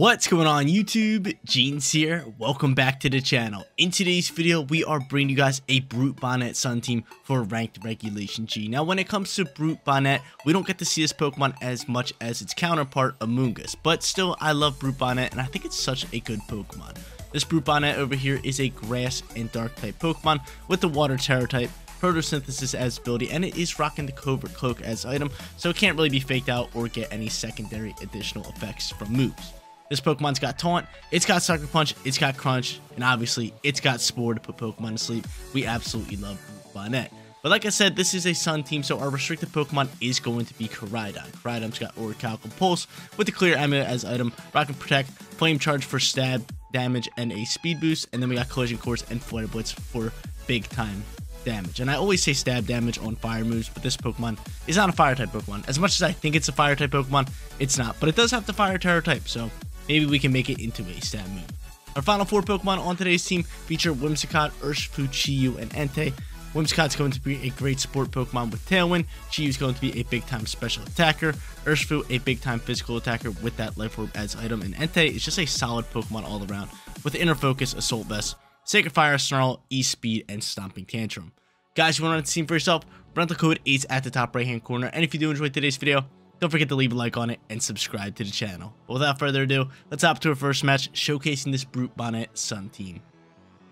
What's going on YouTube? Jeans here. Welcome back to the channel. In today's video, we are bringing you guys a Brute Bonnet Sun team for Ranked Regulation G. Now, when it comes to Brute Bonnet, we don't get to see this Pokemon as much as its counterpart, Amoonguss. But still, I love Brute Bonnet, and I think it's such a good Pokemon. This Brute Bonnet over here is a Grass and Dark type Pokemon with the Water Tera type photosynthesis as ability and it is rocking the covert cloak as item so it can't really be faked out or get any secondary additional effects from moves this Pokemon's got Taunt, it's got Sucker Punch, it's got Crunch, and obviously it's got Spore to put Pokemon to sleep. We absolutely love Bonnet. But like I said, this is a Sun team, so our restricted Pokemon is going to be Koraidon. Koraidon's got Orichalcum Pulse with the Clear Amulet as item, Rock and Protect, Flame Charge for stab damage and a speed boost, and then we got Collision Course and Flare Blitz for big time damage. And I always say stab damage on fire moves, but this Pokemon is not a fire type Pokemon. As much as I think it's a fire type Pokemon, it's not. But it does have the fire Tera type, so maybe we can make it into a stab move. Our final four Pokemon on today's team feature Whimsicott, Urshifu, Chi-Yu, and Entei. Whimsicott's going to be a great support Pokemon with Tailwind. Chi-Yu's going to be a big time special attacker. Urshifu, a big time physical attacker with that Life Orb as item. And Entei is just a solid Pokemon all around with Inner Focus, Assault Vest, Sacred Fire, Snarl, E-Speed, and Stomping Tantrum. Guys, you want to run the team for yourself? Rental code is at the top right hand corner. And if you do enjoy today's video, don't forget to leave a like on it and subscribe to the channel. But without further ado, let's hop to our first match showcasing this Brute Bonnet Sun team.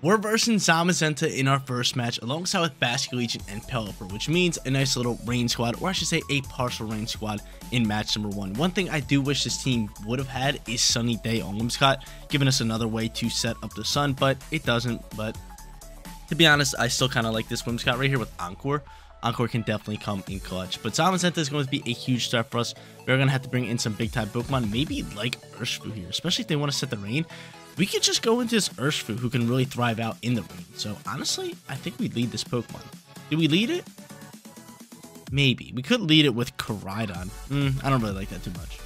We're versing Zamazenta in our first match alongside with Basculegion and Pelipper, which means a nice little rain squad, or I should say a partial rain squad in match number one. One thing I do wish this team would have had is Sunny Day on Whimsicott, giving us another way to set up the sun, but it doesn't. But to be honest, I still kind of like this Whimsicott right here with Encore. Encore can definitely come in clutch. But Zamazenta is going to be a huge start for us. We're going to have to bring in some big time Pokemon, maybe like Urshifu here, especially if they want to set the rain. We could just go into this Urshifu who can really thrive out in the rain. So honestly, I think we lead this Pokemon. Do we lead it? Maybe. We could lead it with Koraidon. Mm, I don't really like that too much.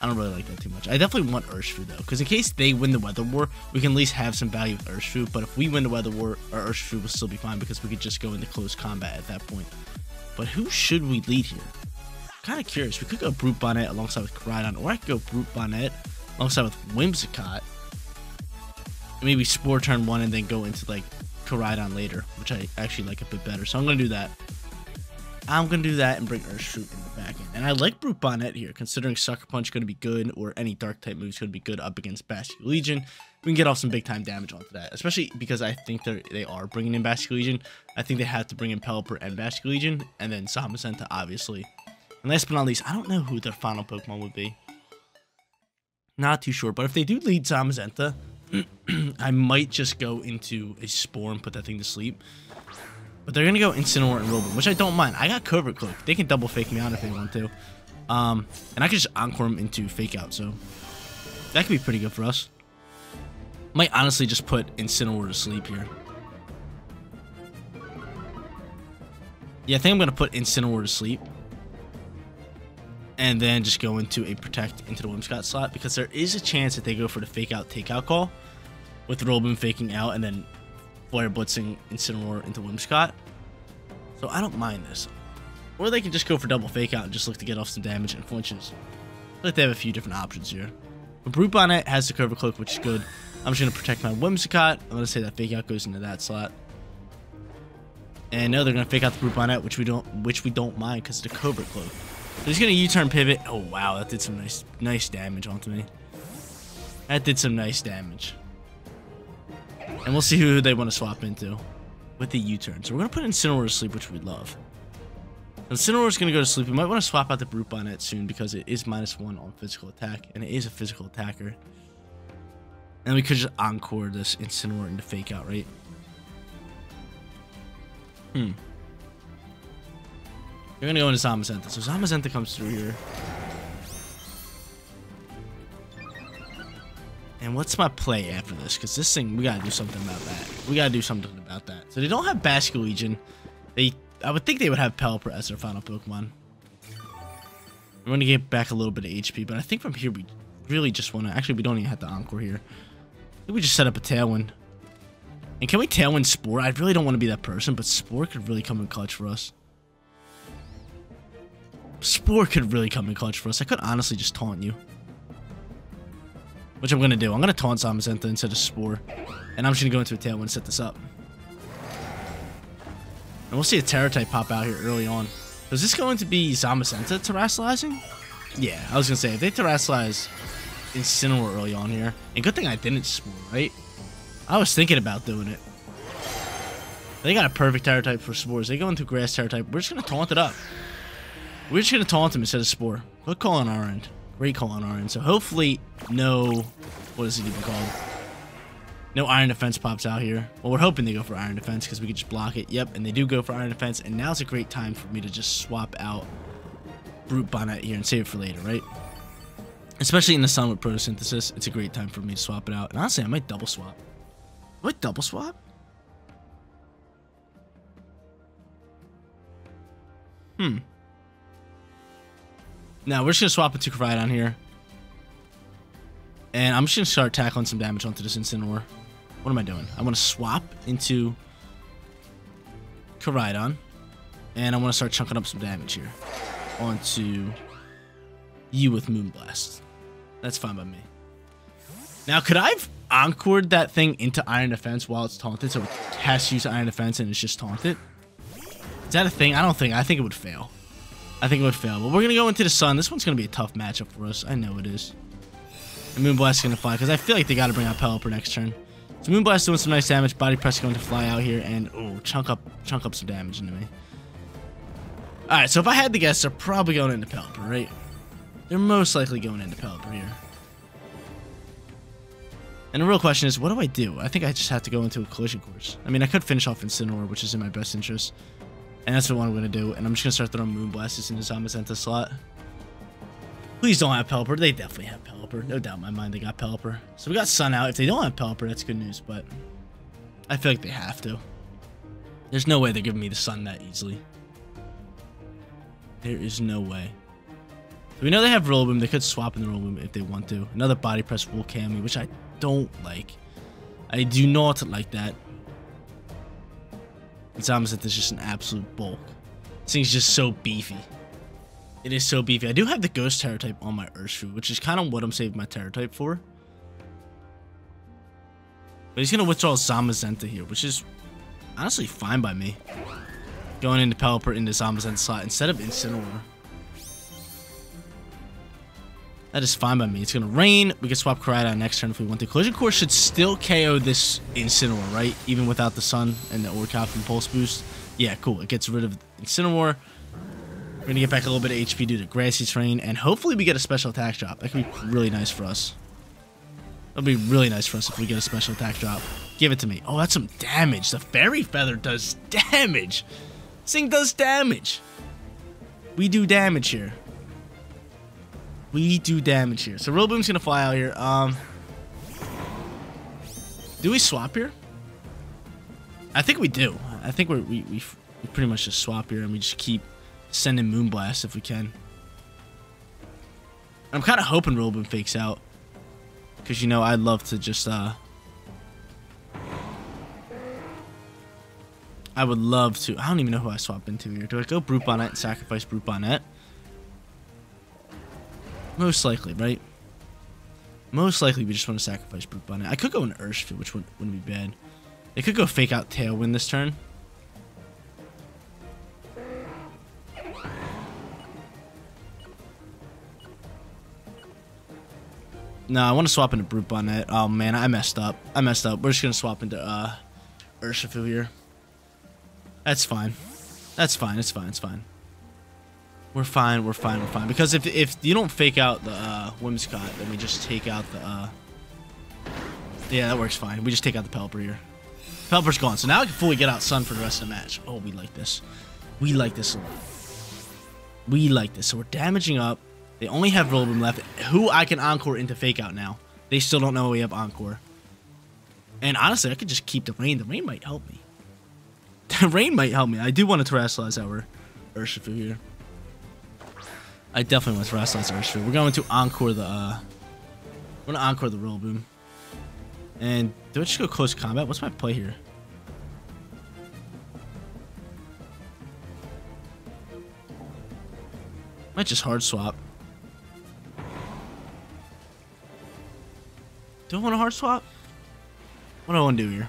I don't really like that too much. I definitely want Urshifu though, because in case they win the Weather War, we can at least have some value with Urshifu. But if we win the Weather War, our Urshifu will still be fine because we could just go into close combat at that point. But who should we lead here? Kind of curious. We could go Brute Bonnet alongside with Koraidon, or I could go Brute Bonnet alongside with Whimsicott. Maybe Spore turn one and then go into like Koraidon later, which I actually like a bit better. So I'm gonna do that. I'm to do that and bring Urshifu in the back end. And I like Brute Bonnet here, considering Sucker Punch going to be good, or any Dark type moves going to be good up against Basculegion. We can get off some big time damage onto that, especially because I think they they are bringing in Basculegion. I think they have to bring in Pelipper and Basculegion, and then Zamazenta, obviously. And last but not least, I don't know who their final Pokemon would be. Not too sure, but if they do lead Zamazenta, I might just go into a Spore and put that thing to sleep. But they're going to go Incineroar and Rillaboom, which I don't mind. I got Covert Cloak. They can double fake me out if they want to. Um, and I can just Encore them into Fake Out, so that could be pretty good for us. Might honestly just put Incineroar to sleep here. Yeah, I think I'm going to put Incineroar to sleep. And then just go into a Protect into the Whimsicott slot, because there is a chance that they go for the Fake Out Takeout call, with Rillaboom faking out and then Flare Blitzing Incineroar into Whimsicott. So I don't mind this. Or they can just go for double fake out and just look to get off some damage and flinches. I like they have a few different options here. But Brute Bonnet has the Covert Cloak, which is good. I'm just going to protect my Whimsicott. I'm going to say that fake out goes into that slot. And no, they're going to fake out the Brute Bonnet, which we don't which we don't mind because of the Covert Cloak. So he's going to U-turn pivot. Oh, wow. That did some nice, nice damage onto me. That did some nice damage. And we'll see who they want to swap into with the U-turn. So we're going to put Incineroar to sleep, which we love. Incineroar is going to go to sleep. We might want to swap out the Brute Bonnet soon because it is minus one on physical attack. And it is a physical attacker. And we could just Encore this Incineroar into Fake Out, right? Hmm. We're going to go into Zamazenta. So Zamazenta comes through here. What's my play after this? Because this thing, we gotta do something about that. We gotta do something about that. So they don't have Basculegion. They, I would think they would have Pelipper as their final Pokemon. We're gonna get back a little bit of HP, but I think from here we really just want to. Actually, we don't even have the Encore here. we just set up a Tailwind. And can we Tailwind Spore? I really don't want to be that person, but Spore could really come in clutch for us. Spore could really come in clutch for us. I could honestly just taunt you. Which I'm going to do. I'm going to taunt Zamazenta instead of Spore. And I'm just going to go into a Tailwind and set this up. And we'll see a Tera type pop out here early on. Is this going to be Zamazenta terastallizing? Yeah, I was going to say, if they terastallize Incineroar early on here, and good thing I didn't Spore, right? I was thinking about doing it. They got a perfect Tera type for Spores. They go into Grass Tera type. We're just going to taunt it up. We're just going to taunt him instead of Spore. Good call on our end. Great call on end. So hopefully no... What is it even called? No Iron Defense pops out here. Well, we're hoping they go for Iron Defense because we could just block it. Yep, and they do go for Iron Defense. And now's a great time for me to just swap out Brute Bonnet here and save it for later, right? Especially in the sun with Photosynthesis, it's a great time for me to swap it out. And honestly, I might double swap. What double swap? Hmm. Now, we're just to swap into Koraidon here. And I'm just to start tackling some damage onto this Incineroar. What am I doing? I want to swap into Koraidon. And I want to start chunking up some damage here. Onto you with Moonblast. That's fine by me. Now, could I have encored that thing into Iron Defense while it's taunted? So it has to use Iron Defense and it's just taunted? Is that a thing? I don't think. I think it would fail. I think it would fail. But we're going to go into the Sun. This one's going to be a tough matchup for us. I know it is. And Moonblast is going to fly because I feel like they got to bring out Pelipper next turn. So Moonblast doing some nice damage. Body Press going to fly out here and oh, chunk up, chunk up some damage into me. All right, so if I had to guess, they're probably going into Pelipper, right? They're most likely going into Pelipper here. And the real question is, what do I do? I think I just have to go into a collision course. I mean, I could finish off Incineroar, which is in my best interest. And that's what I'm going to do. And I'm just going to start throwing Moonblasters into Zamazenta slot. Please don't have Pelipper. They definitely have Pelipper. No doubt in my mind they got Pelipper. So we got Sun out. If they don't have Pelipper, that's good news. But I feel like they have to. There's no way they're giving me the Sun that easily. There is no way. We know they have Rillaboom. They could swap in the Rillaboom if they want to. Another Body Press will me, which I don't like. I do not like that. Almost like there's just an absolute bulk. This thing's just so beefy. It is so beefy. I do have the Ghost Tera type on my Urshifu, which is kind of what I'm saving my Tera type for. But he's going to withdraw Zamazenta here, which is honestly fine by me. Going into Pelipper into Zamazenta slot instead of Incineroar. That is fine by me. It's going to rain. We can swap Koraidon next turn if we want to. Collision Course should still KO this Incineroar, right? Even without the Sun and the Orcap from Pulse Boost. Yeah, cool. It gets rid of Incineroar. We're going to get back a little bit of HP due to Grassy Terrain. And hopefully we get a special attack drop. That could be really nice for us. That'll be really nice for us if we get a special attack drop. Give it to me. Oh, that's some damage. The Fairy Feather does damage. This thing does damage. We do damage here. We do damage here. So Rillaboom's gonna fly out here. Um, do we swap here? I think we do. I think we we, we pretty much just swap here and we just keep sending Moonblast if we can. I'm kind of hoping Rillaboom fakes out. Because, you know, I'd love to just, uh... I would love to... I don't even know who I swap into here. Do I go Brute Bonnet and sacrifice Brute Bonnet? Most likely, right? Most likely we just want to sacrifice Brute Bonnet. I could go an Urshifu, which wouldn't, wouldn't be bad. They could go fake out Tailwind this turn. No, I want to swap into Brute Bonnet. Oh man, I messed up. I messed up. We're just gonna swap into uh Urshifu here. That's fine. That's fine. It's fine. It's fine. We're fine, we're fine, we're fine. Because if, if you don't fake out the uh, Whimsicott, then we just take out the... Uh... Yeah, that works fine. We just take out the Pelipper here. Pelipper's gone. So now I can fully get out Sun for the rest of the match. Oh, we like this. We like this a lot. We like this. So we're damaging up. They only have Rillaboom left. Who I can Encore into Fake Out now. They still don't know we have Encore. And honestly, I could just keep the Rain. The Rain might help me. The Rain might help me. I do want to Terastallize our Urshifu here. I definitely want to Terastallize Urshifu. We're going to Encore the, uh... We're to Encore the Rillaboom. And do I just go close combat? What's my play here? Might just hard swap. Do I want a hard swap? What do I want to do here?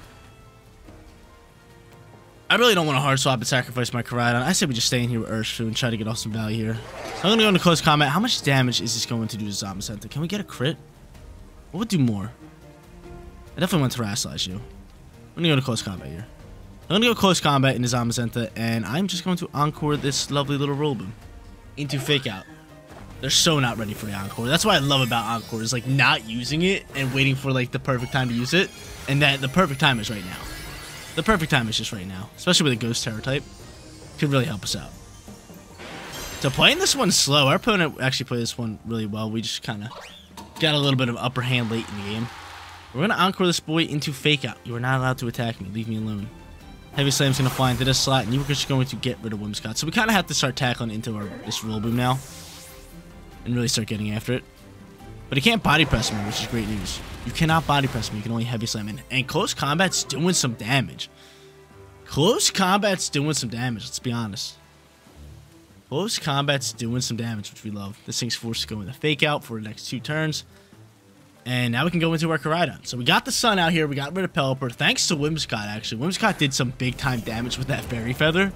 I really don't want to hard swap and sacrifice my Koraidon. I say we just stay in here with Urshifu and try to get off some value here. So I'm going to go into close combat. How much damage is this going to do to Zamazenta? Can we get a crit? What would do more? I definitely want to Terastallize you. I'm going to go to close combat here. I'm going to go close combat into Zamazenta, and I'm just going to Encore this lovely little Rillaboom into Fake Out. They're so not ready for the Encore. That's what I love about Encore, is like not using it and waiting for like the perfect time to use it, and that the perfect time is right now. The perfect time is just right now, especially with a Ghost Tera type. Could really help us out. So playing this one slow, our opponent actually played this one really well. We just kind of got a little bit of upper hand late in the game. We're going to Encore this boy into Fake Out. You are not allowed to attack me. Leave me alone. Heavy Slam's going to fly into this slot, and you are just going to get rid of Whimsicott. So we kind of have to start tackling into our this Rillaboom now. And really start getting after it. But he can't body press me, which is great news. You cannot body press me. You can only heavy slam in. And close combat's doing some damage. Close combat's doing some damage, let's be honest. Close combat's doing some damage, which we love. This thing's forced to go into fake out for the next two turns. And now we can go into our Koraidon. So we got the Sun out here. We got rid of Pelipper. Thanks to Whimsicott, actually. Whimsicott did some big time damage with that Fairy Feather.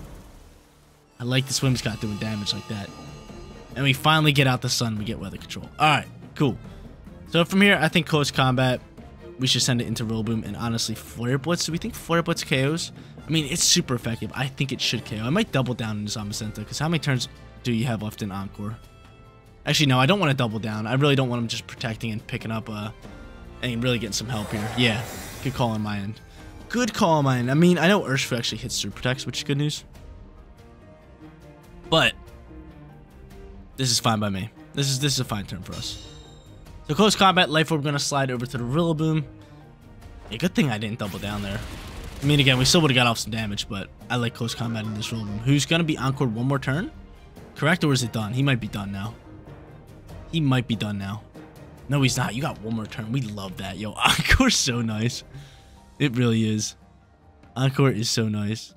I like this Whimsicott doing damage like that. And we finally get out the Sun. We get Weather Control. Alright. Cool. So from here, I think close combat, we should send it into Rillaboom. And honestly, Flare Blitz, do we think Flare Blitz KOs? I mean, it's super effective. I think it should KO. I might double down into Zamazenta, because how many turns do you have left in Encore? Actually, no, I don't want to double down. I really don't want him just protecting and picking up uh, and really getting some help here. Yeah, good call on my end. Good call on my end. I mean, I know Urshifu actually hits through protects, which is good news. But this is fine by me. This is this is a fine turn for us. So close combat, life orb gonna slide over to the Rillaboom. Yeah, good thing I didn't double down there. I mean, again, we still would have got off some damage, but I like close combat in this Rillaboom. Who's gonna be encored one more turn? Correct, or is it done? He might be done now. He might be done now. No, he's not. You got one more turn. We love that. Yo, Encore's so nice. It really is. Encore is so nice.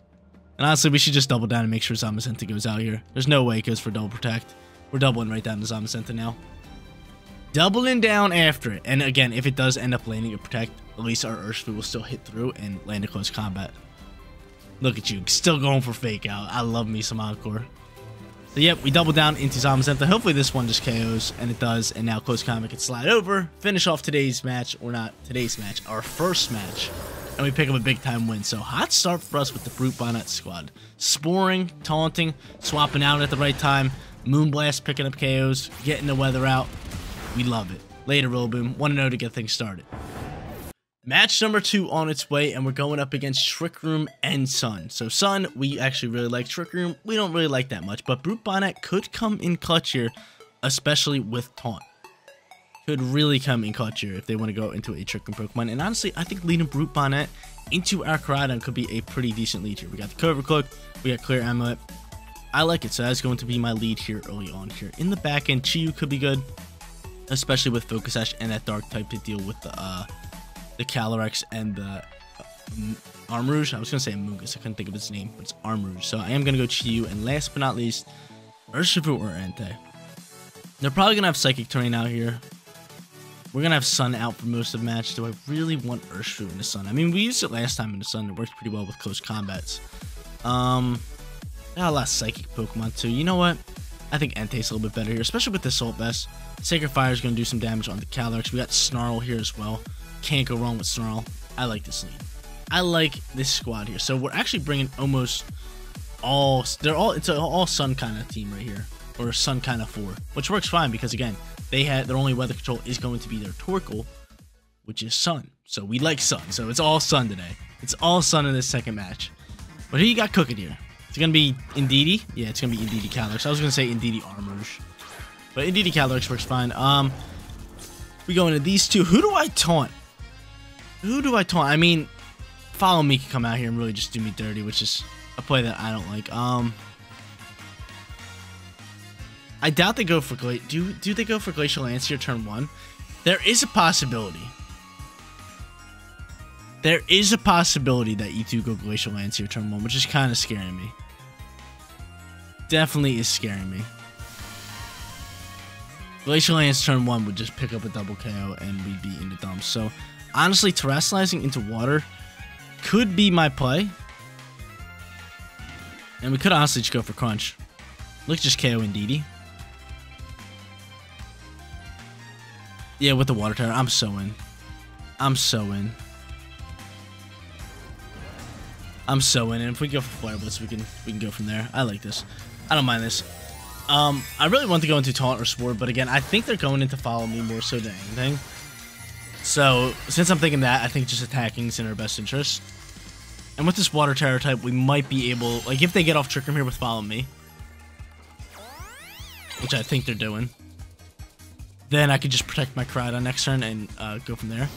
And honestly, we should just double down and make sure Zamazenta goes out here. There's no way it goes for double protect. We're doubling right down to Zamazenta now doubling down after it. And again, if it does end up landing a protect, at least our Urshifu will still hit through and land a close combat. Look at you, still going for fake out. I love me some Encore. So yep, we double down into Zamazenta. Hopefully this one just KOs, and it does. And now close combat can slide over, finish off today's match, or not today's match, our first match. And we pick up a big time win. So hot start for us with the Brute Bonnet squad. Sporing, taunting, swapping out at the right time. Moonblast picking up KOs, getting the weather out. We love it. Later, Rillaboom. Want to know to get things started. Match number two on its way, and we're going up against Trick Room and Sun. So Sun, we actually really like Trick Room. We don't really like that much, but Brute Bonnet could come in clutch here, especially with Taunt. Could really come in clutch here if they want to go into a Trick Room Pokemon. And honestly, I think leading Brute Bonnet into our Koraidon could be a pretty decent lead here. We got the Covert Cloak, we got Clear Amulet. I like it, so that's going to be my lead here early on here. In the back end, Chi-Yu could be good especially with Focus Sash and that Dark type to deal with the uh, the Calyrex and the uh, Armarouge. I was gonna say Amoonguss, I couldn't think of its name, but it's Armarouge. So I am gonna go Chi-Yu, and last but not least, Urshifu or Entei. They're probably gonna have Psychic Terrain out here. We're gonna have Sun out for most of the match. Do I really want Urshifu in the Sun? I mean, we used it last time in the Sun. It worked pretty well with close combats. Um, got a lot of Psychic Pokemon too. You know what? I think Entei's a little bit better here, especially with the Assault Vest. Sacred Fire is going to do some damage on the Calyrex. We got Snarl here as well. Can't go wrong with Snarl. I like this lead. I like this squad here. So we're actually bringing almost all. They're all. It's an all Sun kind of team right here, or a Sun kind of four, which works fine because again, they had their only weather control is going to be their Torkoal, which is Sun. So we like Sun. So it's all Sun today. It's all Sun in this second match. But who you got cooking here? It's gonna be Indeedee. Yeah, it's gonna be Indeedee Calyrex. I was gonna say Indeedee Armors. But Indeedee Calyrex works fine. Um, we go into these two. Who do I taunt? Who do I taunt? I mean, Follow Me can come out here and really just do me dirty, which is a play that I don't like. Um, I doubt they go for Gla do do they go for Glacial Lance here turn one? There is a possibility. There is a possibility that you do go Glacial Lance here turn one, which is kind of scaring me. Definitely is scaring me. Glacial Lance turn one would just pick up a double KO and we'd be in the dumps. So honestly, terastallizing into water could be my play. And we could honestly just go for Crunch. Look, just KO Indeedee. Yeah, with the Water Tower, I'm so in. I'm so in. I'm so in. And if we go for Flare Blitz, we can we can go from there. I like this. I don't mind this. Um, I really want to go into Taunt or Spore, but again, I think they're going into Follow Me more so than anything. So, since I'm thinking that, I think just attacking is in our best interest. And with this Water Tower type, we might be able... Like, if they get off Trick Room here with Follow Me, which I think they're doing, then I could just protect my Koraidon next turn and uh, go from there.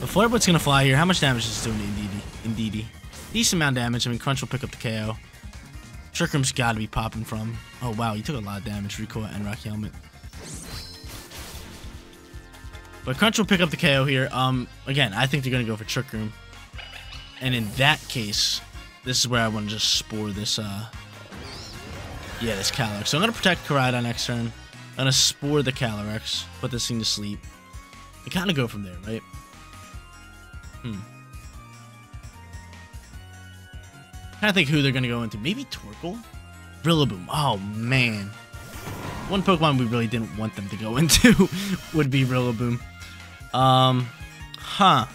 The Flare Blitz going to fly here. How much damage is it doing to Indeedee? Indeedee. Decent amount of damage. I mean, Crunch will pick up the KO. Trick Room's got to be popping from... Oh, wow. He took a lot of damage. Recoil and Rocky Helmet. But Crunch will pick up the KO here. Um, Again, I think they're going to go for Trick Room. And in that case, this is where I want to just spore this, uh... Yeah, this Calyrex. So I'm going to protect Koraidon next turn. I'm going to spore the Calyrex. Put this thing to sleep. And kind of go from there, right? Hmm. To think who they're going to go into. Maybe Torkoal? Rillaboom. Oh, man. One Pokemon we really didn't want them to go into would be Rillaboom. Um, huh.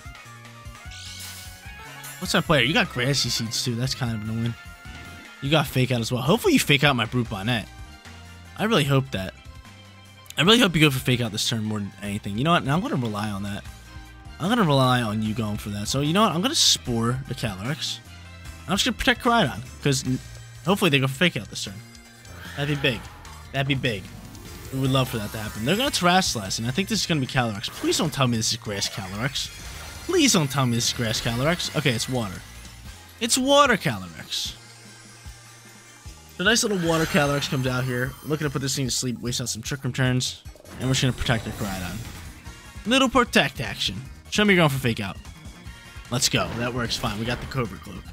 What's that player? You got Grassy Seeds too. That's kind of annoying. You got Fake Out as well. Hopefully you Fake Out my Brute Bonnet. I really hope that. I really hope you go for Fake Out this turn more than anything. You know what? Now I'm going to rely on that. I'm going to rely on you going for that. So, you know what? I'm going to Spore the Calyrex. I'm just to protect Koraidon. Because hopefully they go Fake Out this turn. That'd be big. That'd be big. We would love for that to happen. They're going to Terastallize, and I think this is to be Calyrex. Please don't tell me this is Grass Calyrex. Please don't tell me this is Grass Calyrex. Okay, it's water. It's water Calyrex. The nice little water Calyrex comes out here. Looking to put this thing to sleep, waste out some Trick Room turns, and we're just to protect our Koraidon. Little protect action. Show me you're going for Fake Out. Let's go. That works fine. We got the Covert Cloak.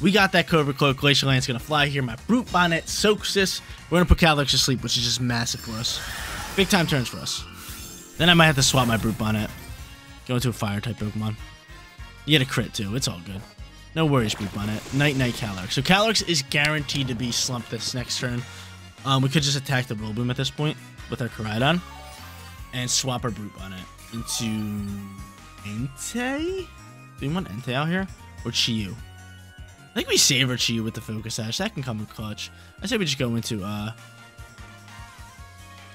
We got that Covert Cloak. Glacial Lance gonna fly here. My Brute Bonnet soaks this. We're gonna put Calyrex to sleep, which is just massive for us. Big time turns for us. Then I might have to swap my Brute Bonnet. Go into a Fire type Pokemon. You get a crit too. It's all good. No worries, Brute Bonnet. Night Night Calyrex. So Calyrex is guaranteed to be slumped this next turn. Um, we could just attack the Rillaboom at this point with our Koraidon. And swap our Brute Bonnet into Entei? Do you want Entei out here? Or Chi-Yu? I think we save our Chi with the Focus Sash. That can come in clutch. I say we just go into, uh...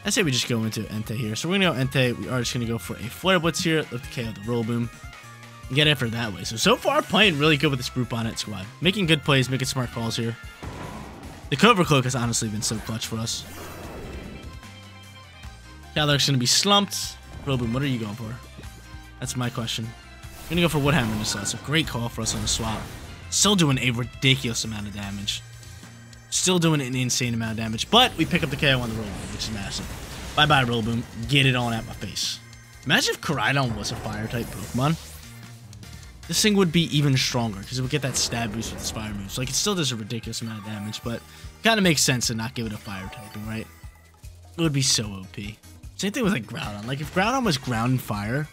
I say we just go into Entei here. So we're going to go Entei. We are just going to go for a Flare Blitz here. Look to KO the Rillaboom. And get effort that way. So, so far, playing really good with this Brute Bonnet squad. Making good plays, making smart calls here. The Covert Cloak has honestly been so clutch for us. Calyrex going to be slumped. Rillaboom, what are you going for? That's my question. I'm going to go for Woodhammer this It's a great call for us on the swap. Still doing a ridiculous amount of damage. Still doing an insane amount of damage. But we pick up the KO on the Rillaboom, which is massive. Bye-bye, Rillaboom. Get it on at my face. Imagine if Koraidon was a fire-type Pokemon. This thing would be even stronger, because it would get that stab boost with its fire moves. Like, it still does a ridiculous amount of damage, but kind of makes sense to not give it a fire typing, right? It would be so OP. Same thing with, like, Groudon. Like, if Groudon was ground and fire,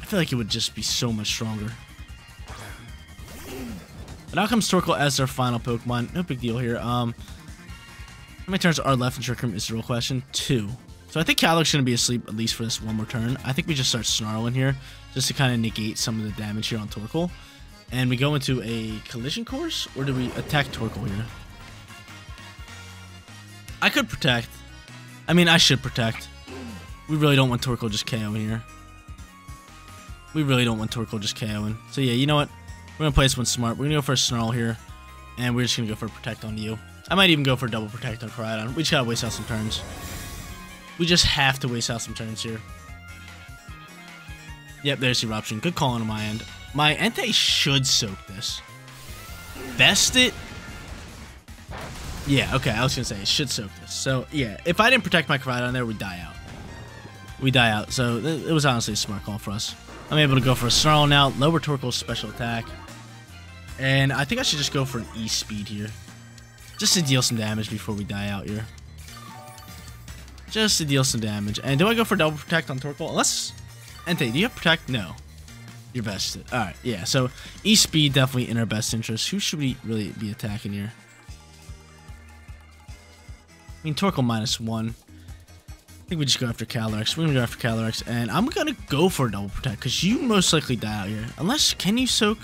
I feel like it would just be so much stronger. But out comes Torkoal as their final Pokemon. No big deal here. Um, how many turns are left in Trick Room is the real question. Two. So I think Calyrex going to be asleep at least for this one more turn. I think we just start snarling here just to kind of negate some of the damage here on Torkoal. And we go into a collision course, or do we attack Torkoal here? I could protect. I mean, I should protect. We really don't want Torkoal just KOing here. We really don't want Torkoal just KOing. So yeah, you know what? We're going to play this one smart. We're going to go for a Snarl here. And we're just going to go for a Protect on you. I might even go for a double Protect on Koraidon. We just got to waste out some turns. We just have to waste out some turns here. Yep, there's Eruption. Good call on my end. My Entei should soak this. Best it? Yeah, okay, I was going to say, it should soak this. So, yeah, if I didn't protect my Koraidon there, we'd die out. We die out. So, it was honestly a smart call for us. I'm able to go for a Snarl now. Lower Torkoal's special attack. And I think I should just go for an E-Speed here. Just to deal some damage before we die out here. Just to deal some damage. And do I go for double protect on Torkoal? Unless... Entei, do you have protect? No. You're vested. Alright, yeah. So, E-Speed definitely in our best interest. Who should we really be attacking here? I mean, Torkoal minus one. I think we just go after Calyrex. We're gonna go after Calyrex, and I'm gonna go for double protect because you most likely die out here. Unless, can you soak?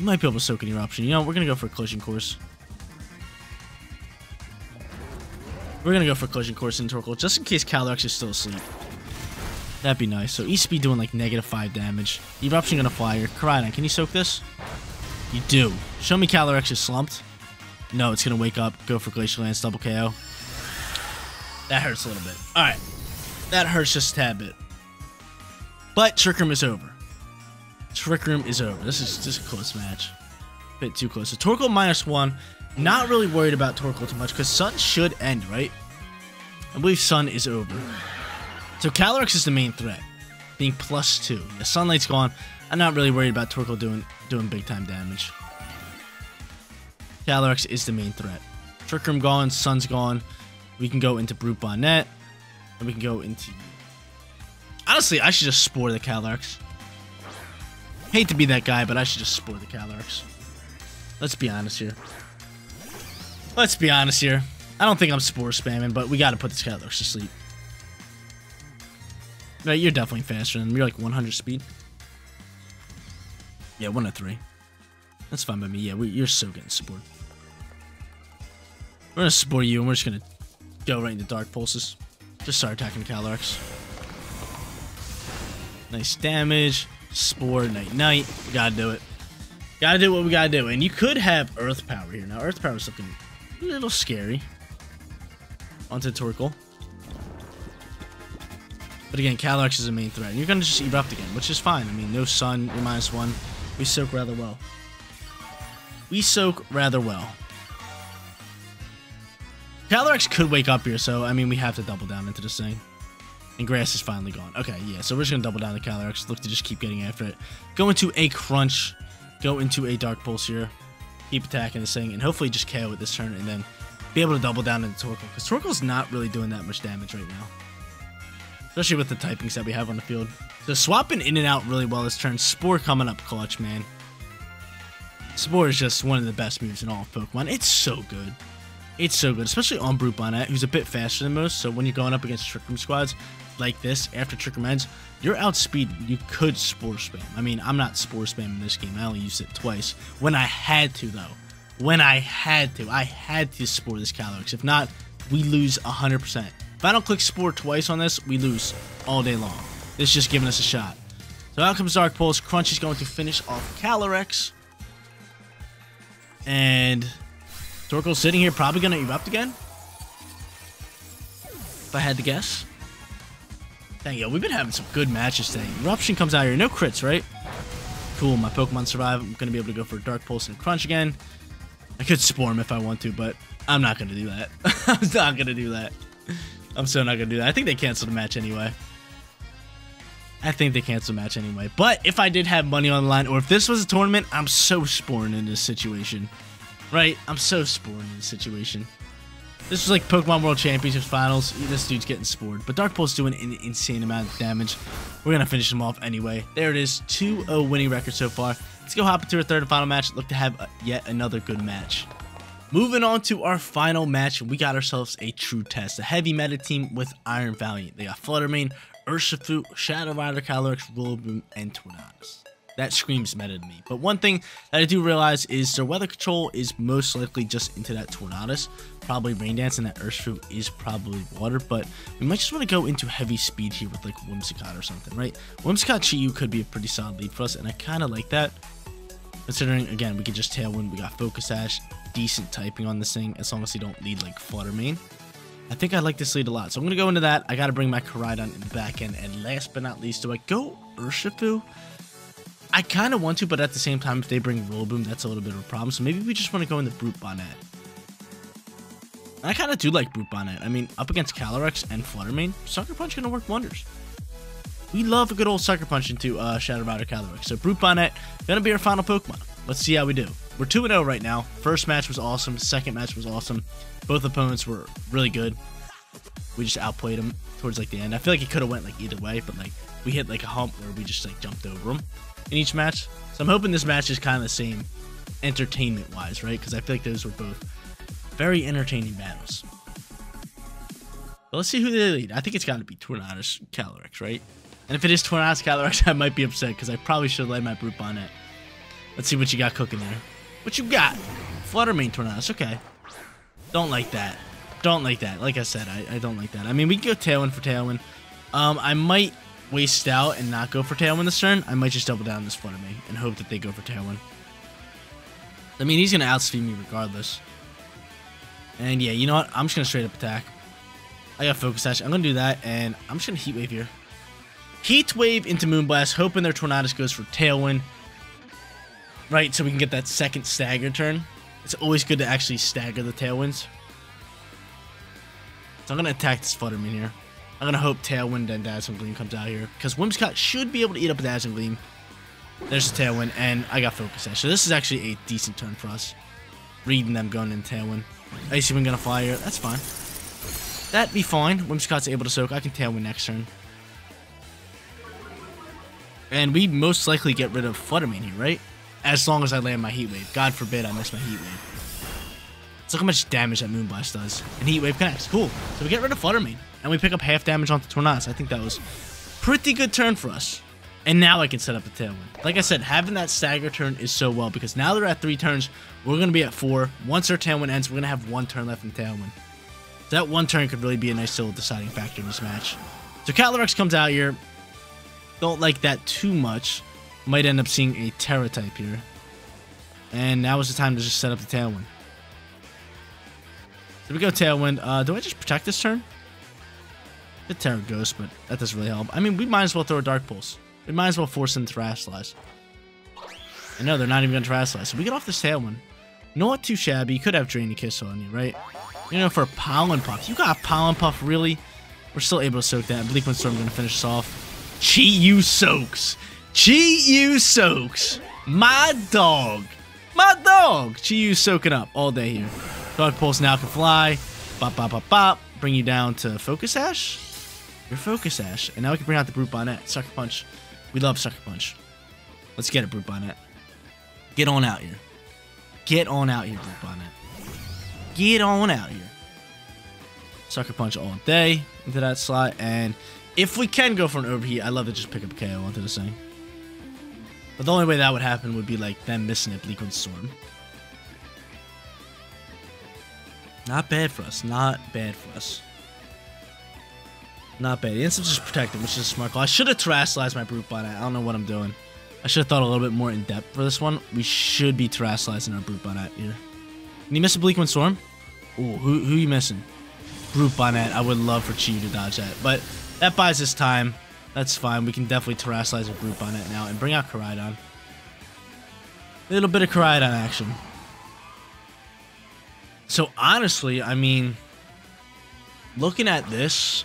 You might be able to soak in eruption. You know, we're gonna go for a collision course. We're gonna go for a collision course in Torkoal just in case Calyrex is still asleep. That'd be nice. So E-Speed doing like negative 5 damage. Eruption gonna fly here. Koraidon, can you soak this? You do. Show me Calyrex is slumped. No, it's gonna wake up, go for Glacial Lance, double KO. That hurts a little bit. Alright. That hurts just a tad bit. But Trick Room is over. Trick Room is over. This is just a close match. A bit too close. So Torkoal minus one. Not really worried about Torkoal too much because Sun should end, right? I believe Sun is over. So Calyrex is the main threat. Being plus two. The Sunlight's gone. I'm not really worried about Torkoal doing doing big time damage. Calyrex is the main threat. Trick Room gone, Sun's gone. We can go into Brute Bonnet. And we can go into... Honestly, I should just Spore the Calyrex. Hate to be that guy, but I should just Spore the Calyrex. Let's be honest here. Let's be honest here. I don't think I'm Spore spamming, but we gotta put this Calyrex to sleep. Right, you're definitely faster than me. You're like 100 speed. Yeah, 103. That's fine by me. Yeah, we, you're so getting support. We're gonna support you, and we're just gonna go right into Dark Pulses. Just start attacking the Calyrex. Nice damage. Spore, Night Night. Gotta do it. Gotta do what we gotta do. And you could have Earth Power here. Now, Earth Power is looking a little scary. Onto Torkoal. But again, Calyrex is a main threat. And you're gonna just erupt again, which is fine. I mean, no sun, you're minus one. We soak rather well. We soak rather well. Calyrex could wake up here, so, I mean, we have to double down into this thing. And grass is finally gone. Okay, yeah, so we're just going to double down the Calyrex. Look to just keep getting after it. Go into a crunch. Go into a Dark Pulse here. Keep attacking this thing, and hopefully just KO it this turn, and then be able to double down into Torkoal. Because Torkoal's not really doing that much damage right now. Especially with the typings that we have on the field. So swapping in and out really well this turn. Spore coming up clutch, man. Spore is just one of the best moves in all of Pokemon. It's so good. It's so good, especially on Brute Bonnet, who's a bit faster than most. So when you're going up against Trick Room squads like this, after Trick ends, you're outspeed. You could Spore spam. I mean, I'm not Spore spamming this game. I only used it twice. When I had to, though. When I had to. I had to Spore this Calyrex. If not, we lose 100%. If I don't click Spore twice on this, we lose all day long. This is just giving us a shot. So out comes Dark Pulse. Crunch is going to finish off Calyrex. And Torkoal sitting here, probably going to erupt again. If I had to guess. Dang, yo, we've been having some good matches today. Eruption comes out here. No crits, right? Cool, my Pokemon survive. I'm going to be able to go for Dark Pulse and Crunch again. I could him if I want to, but I'm not going to do that. I'm not going to do that. I'm so not going to do that. I think they canceled the match anyway. I think they canceled the match anyway. But if I did have money on the line, or if this was a tournament, I'm so sporing in this situation. Right? I'm so sporing in this situation. This was like Pokemon World Championships Finals. This dude's getting spored. But Dark Pulse doing an insane amount of damage. We're going to finish him off anyway. There it is. 2-0 winning record so far. Let's go hop into our third and final match. Look to have yet another good match. Moving on to our final match, we got ourselves a true test. A heavy meta team with Iron Valiant. They got Flutter Mane, Urshifu, Shadow Rider, Calyrex, Rillaboom, and Tornadus. That screams meta to me. But one thing that I do realize is their weather control is most likely just into that Tornadus. Probably Rain Dance and that Urshifu is probably water. But we might just want to go into heavy speed here with like Whimsicott or something, right? Whimsicott Chi-Yu could be a pretty solid lead for us. And I kind of like that. Considering, again, we could just Tailwind. We got Focus Sash. Decent typing on this thing as long as you don't lead like Flutter Mane. I think I like this lead a lot. So I'm going to go into that. I got to bring my Koraidon in the back end. And last but not least, do I go Urshifu? I kind of want to, but at the same time, if they bring Rillaboom, that's a little bit of a problem. So maybe we just want to go into Brute Bonnet. I kind of do like Brute Bonnet. I mean, up against Calyrex and Flutter Mane, Sucker Punch going to work wonders. We love a good old Sucker Punch into uh, Shadow Rider Calyrex. So Brute Bonnet, going to be our final Pokemon. Let's see how we do. We're 2-0 right now. First match was awesome. Second match was awesome. Both opponents were really good. we just outplayed him towards like the end. I feel like it could have went like either way, but like we hit like a hump where we just like jumped over him in each match. So I'm hoping this match is kind of the same entertainment wise, right? Because I feel like those were both very entertaining battles. But let's see who they lead. I think it's got to be Tornadus Calyrex, right? And if it is Tornadus Calyrex, I might be upset because I probably should have led my Brute Bonnet. Let's see what you got cooking there. What you got? Flutter Mane Tornadus, okay. Don't like that. Don't like that. Like I said, I, I don't like that. I mean, we can go Tailwind for Tailwind. Um, I might waste out and not go for Tailwind this turn. I might just double down this Flutter Mane and hope that they go for Tailwind. I mean, he's going to outspeed me regardless. And yeah, you know what? I'm just going to straight up attack. I got Focus Sash. I'm going to do that, and I'm just going to Heat Wave here. Heat Wave into Moonblast, hoping their Tornadus goes for Tailwind. Right, so we can get that second stagger turn. It's always good to actually stagger the Tailwinds. So I'm going to attack this Flutter Mane here. I'm to hope Tailwind and Dazzling Gleam comes out here. Because Whimsicott should be able to eat up Dazzling Gleam. There's the Tailwind, and I got Focus Sash. So this is actually a decent turn for us. Reading them going in Tailwind. Icy Wind gonna fly here. That's fine. That'd be fine. Whimsicott's able to soak. I can Tailwind next turn. And we most likely get rid of Flutter Mane here, right? As long as I land my Heat Wave. God forbid I miss my Heat Wave. Look how much damage that Moonblast does. And Heat Wave connects. Cool. So we get rid of Flutter Mane. And we pick up half damage onto Tornadus. I think that was pretty good turn for us. And now I can set up the Tailwind. Like I said, having that stagger turn is so well because now they're at three turns. We're going to be at four. Once our Tailwind ends, we're going to have one turn left in Tailwind. So that one turn could really be a nice little deciding factor in this match. So Calyrex comes out here. Don't like that too much. Might end up seeing a Tera type here. And now is the time to just set up the Tailwind. So we go Tailwind. Uh, do I just protect this turn? The Tera Ghost, but that doesn't really help. I mean, we might as well throw a Dark Pulse. We might as well force to Terastallize. I know, they're not even going to Terastallize. So we get off this Tailwind. Not too shabby. You could have Draining Kiss on you, right? You know, for Pollen Puff. You got Pollen Puff, really? We're still able to soak that. Bleak Wind Storm going to finish us off. Chi Yu soaks. Chi Yu soaks. My dog. My dog. Chi Yu soaking up all day here. Dark Pulse now can fly. Bop, bop, bop, bop. Bring you down to Focus Sash. Your Focus Sash. And now we can bring out the Brute Bonnet. Sucker Punch. We love Sucker Punch. Let's get it, Brute Bonnet. Get on out here. Get on out here, Brute Bonnet. Get on out here. Sucker Punch all day into that slot. And if we can go for an overheat, I'd love to just pick up KO onto this thing. But the only way that would happen would be like them missing a Bleak Wind Storm. Not bad for us. Not bad for us. Not bad. The instant just protected, which is a smart call. I should have terastallized my Brute Bonnet. I don't know what I'm doing. I should have thought a little bit more in depth for this one. We should be terastallizing our Brute Bonnet here. Can you miss a Bleak Wind Storm? Ooh, who, who you missing? Brute Bonnet. I would love for Chi to dodge that. But that buys us time. That's fine. We can definitely terastallize our Brute Bonnet now and bring out Koraidon. A little bit of Koraidon action. So honestly, I mean, looking at this,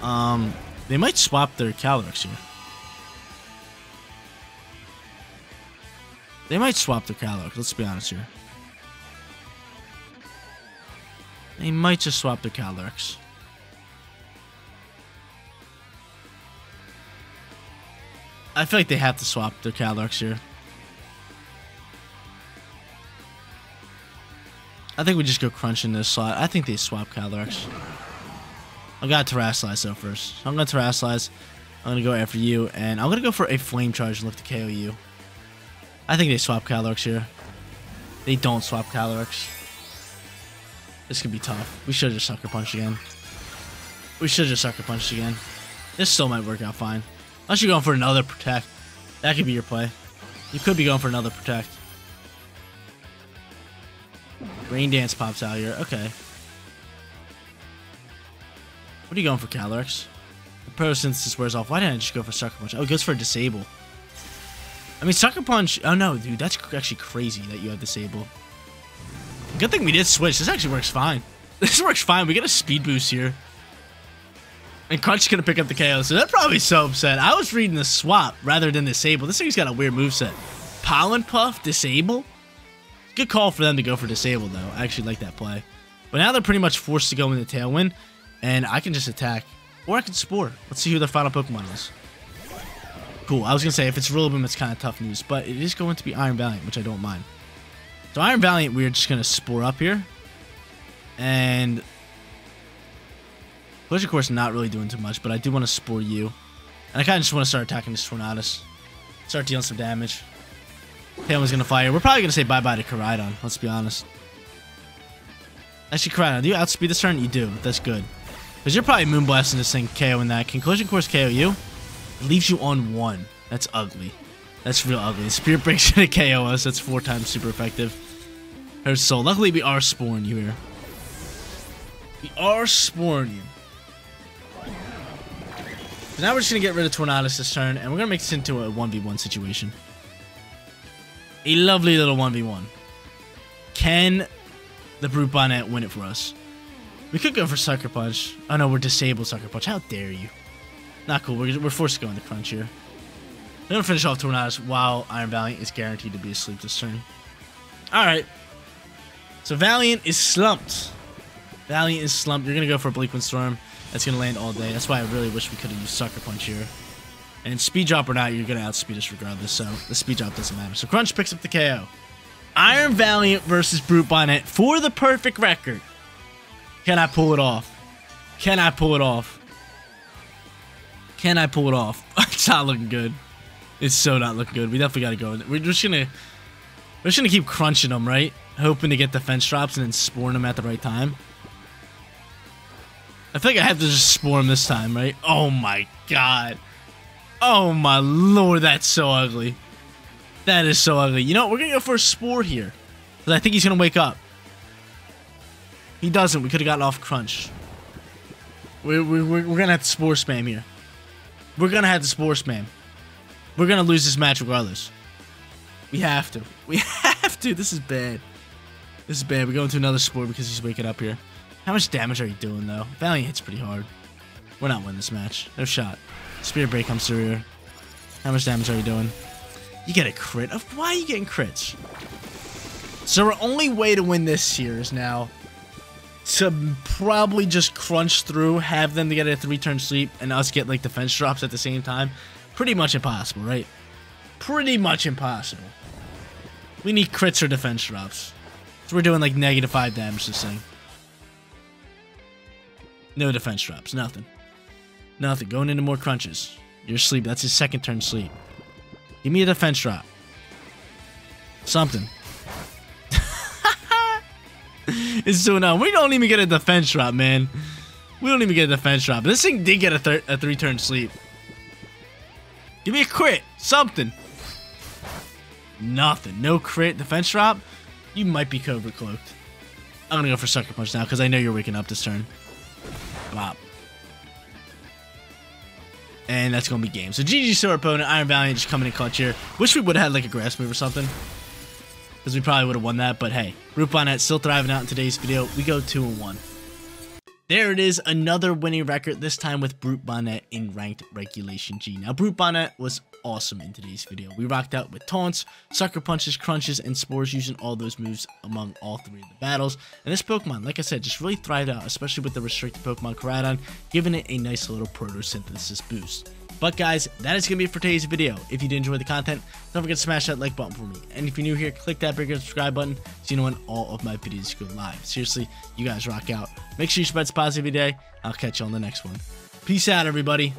um, they might swap their Calyrex here. They might swap their Calyrex, let's be honest here. They might just swap their Calyrex. I feel like they have to swap their Calyrex here. I think we just go crunch in this slot. I think they swap Calyrex. I got Terastallize though first. I'm gonna Terastallize. I'm gonna go after you, and I'm gonna go for a Flame Charge and look to KO you. I think they swap Calyrex here. They don't swap Calyrex. This could be tough. We should just Sucker Punch again. We should just Sucker Punch again. This still might work out fine. Unless you're going for another Protect. That could be your play. You could be going for another Protect. Rain Dance pops out here. Okay. What are you going for, Calyrex? The Photosynthesis wears off. Why didn't I just go for Sucker Punch? Oh, it goes for Disable. I mean, Sucker Punch... Oh, no, dude. That's actually crazy that you have Disable. Good thing we did switch. This actually works fine. This works fine. We get a speed boost here. And Crunch's to pick up the KO. So they're probably so upset. I was reading the swap rather than Disable. This thing's got a weird moveset. Pollen Puff, Disable? Good call for them to go for Disable, though. I actually like that play. But now they're pretty much forced to go into Tailwind. And I can just attack. Or I can Spore. Let's see who the final Pokemon is. Cool. I was going to say, if it's Rillaboom, it's kind of tough news. But it is going to be Iron Valiant, which I don't mind. So Iron Valiant, we're just going to Spore up here. And... Collision Course not really doing too much, but I do want to Spore you. And I kind of just want to start attacking this Tornadus. Start dealing some damage. Tailwind's to fire. We're probably to say bye-bye to Koraidon, let's be honest. Actually, Koraidon, do you outspeed this turn? You do. That's good. Because you're probably Moonblasting this thing, KOing that. Can Collision Course KO you? It leaves you on one. That's ugly. That's real ugly. Spirit Break's gonna KO us. That's four times super effective. Her soul. Luckily, we are Sporing you here. We are Sporing you. Now we're just gonna get rid of Tornadus this turn, and we're gonna make this into a 1v1 situation. A lovely little 1v1. Can the Brute Bonnet win it for us? We could go for Sucker Punch. Oh no, we're disabled Sucker Punch. How dare you? Not cool. We're, we're forced to go into Crunch here. We're going to finish off Tornadus while Iron Valiant is guaranteed to be asleep this turn. Alright. So Valiant is slumped. Valiant is slumped. You're going to go for a Bleakwind Storm. That's going to land all day. That's why I really wish we could have used Sucker Punch here. And Speed Drop or not, you're going to outspeed us regardless. So the Speed Drop doesn't matter. So Crunch picks up the KO. Iron Valiant versus Brute Bonnet for the perfect record. Can I pull it off? Can I pull it off? Can I pull it off? it's not looking good. It's so not looking good. We definitely got to go. We're just gonna, we're just gonna keep crunching them, right? Hoping to get defense drops and then spore them at the right time. I think I have to just spore them this time, right? Oh my god. Oh my lord, that's so ugly. That is so ugly. You know, we're gonna go for a spore here. Because I think he's gonna wake up. He doesn't. We could have gotten off Crunch. We're, we're, we're going to have to Spore Spam here. We're going to have to Spore Spam. We're going to lose this match regardless. We have to. We have to. This is bad. This is bad. We're going to another Spore because he's waking up here. How much damage are you doing, though? Valiant hits pretty hard. We're not winning this match. No shot. Spirit Break comes through here. How much damage are you doing? You get a crit. Of why are you getting crits? So our only way to win this here is now to probably just crunch through, have them to get a three turn sleep, and us get like defense drops at the same time. Pretty much impossible, right? Pretty much impossible. We need crits or defense drops. So we're doing like negative five damage this thing. No defense drops, nothing. Nothing. Going into more crunches. Your sleep, that's his second turn sleep. Give me a defense drop. Something. it's doing now. We don't even get a defense drop, man. We don't even get a defense drop. This thing did get a, a three-turn sleep. Give me a crit. Something. Nothing. No crit. Defense drop? You might be Covert Cloaked. I'm gonna go for Sucker Punch now, because I know you're waking up this turn. Bop. And that's gonna be game. So GG to our opponent, Iron Valiant just coming in clutch here. Wish we would have had like a grass move or something because we probably would have won that. But hey, Bonnet still thriving out in today's video. We go 2 and 1. There it is, another winning record, this time with Brute Bonnet in Ranked Regulation G. Now, Brute Bonnet was awesome in today's video. We rocked out with taunts, sucker punches, crunches, and spores using all those moves among all three of the battles. And this Pokemon, like I said, just really thrived out, especially with the restricted Pokemon Koraidon, giving it a nice little protosynthesis boost. But guys, that is going to be it for today's video. If you did enjoy the content, don't forget to smash that like button for me. And if you're new here, click that bigger subscribe button so you know when all of my videos go live. Seriously, you guys rock out. Make sure you spread positive every day. I'll catch you on the next one. Peace out, everybody.